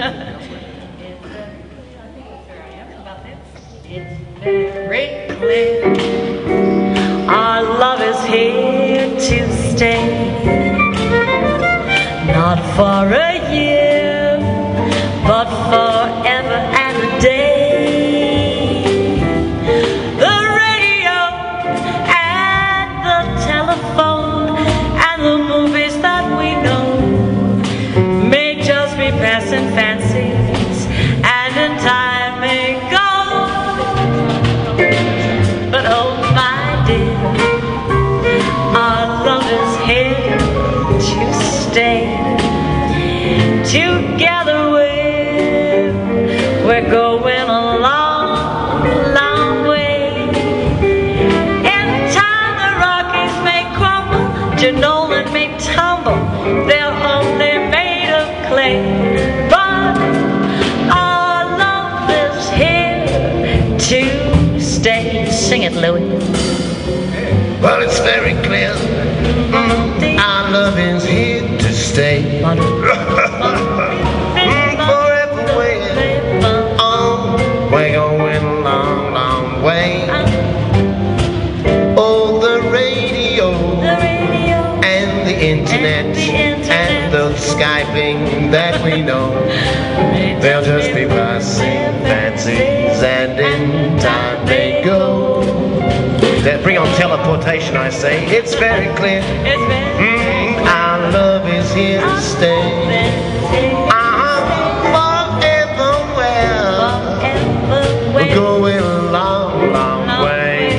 It's very clear our love is here to stay. Not for a year, but forever going a long, long way. In time the Rockies may crumble, Jenolan may tumble, they're only made of clay. But our love is here to stay. Sing it, Louis. Well, it's very clear. They'll just be passing fancies and in time they go. That bring on teleportation, I say. It's very clear. Mm, our love is here to stay. Uh-huh, forevermore. We're going a long, long way.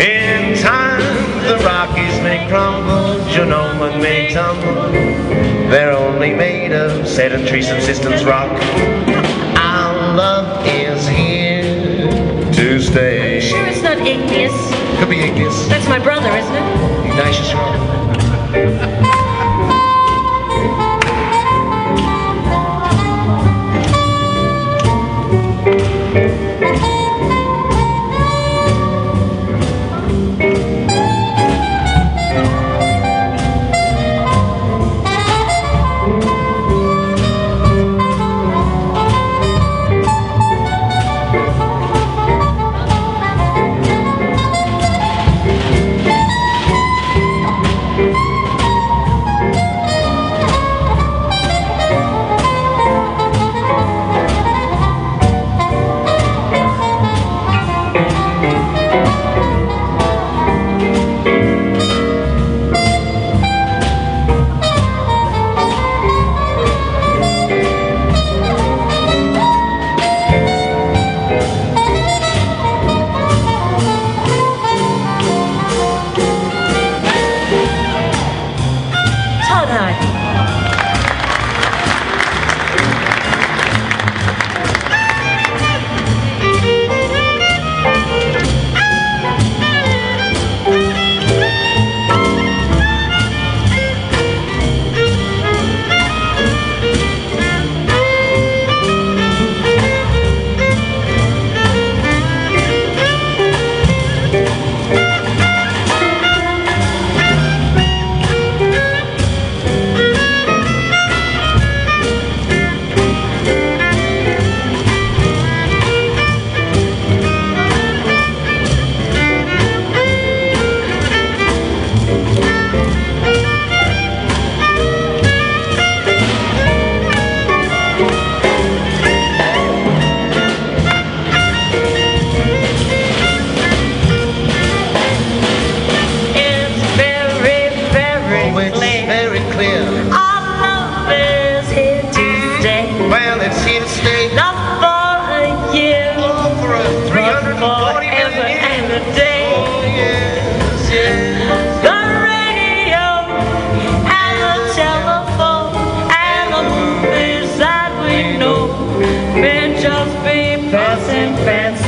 In time, the Rockies may crumble, Jenolan may tumble. They're only made sedentary subsistence rock. Our love is here to stay. Sure, it's not igneous. Could be igneous. That's my brother, isn't it? Ignatius rock. fans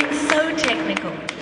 something so technical.